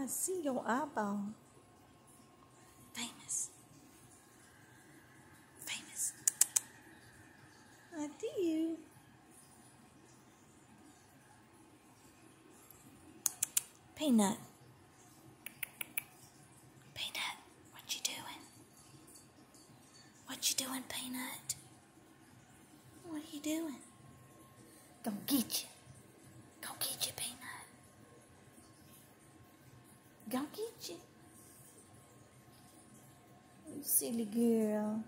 I see your eyeball. Famous. Famous. I do. Peanut. Peanut, what you doing? What you doing, Peanut? What are you doing? Go get you. Shit. Silly girl.